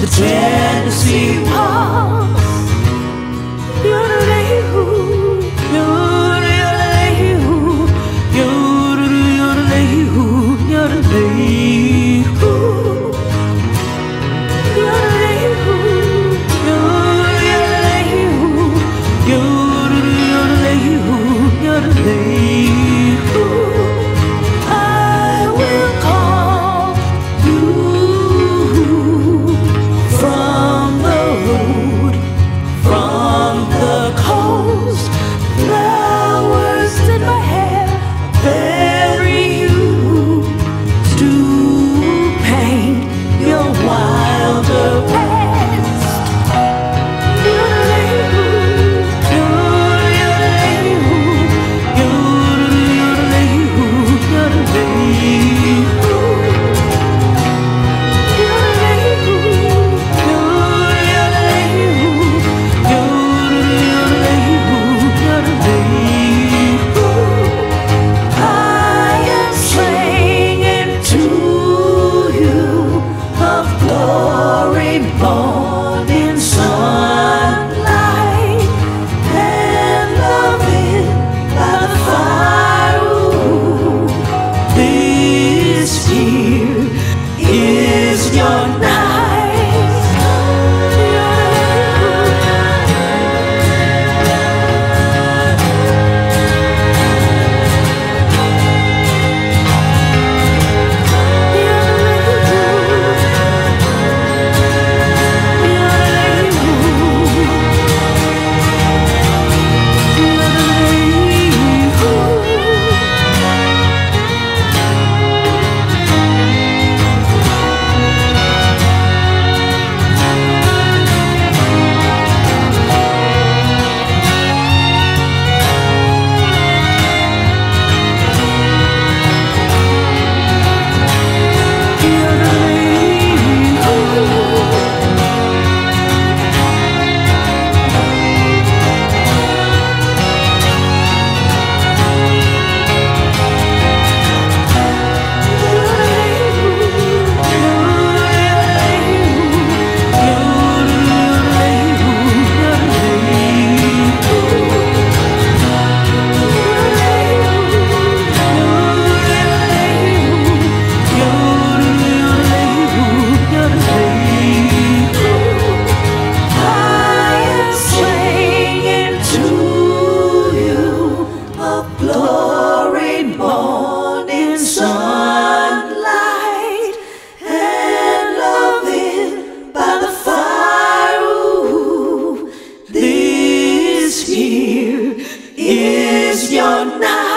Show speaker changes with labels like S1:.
S1: the Tennessee Walls. tonight.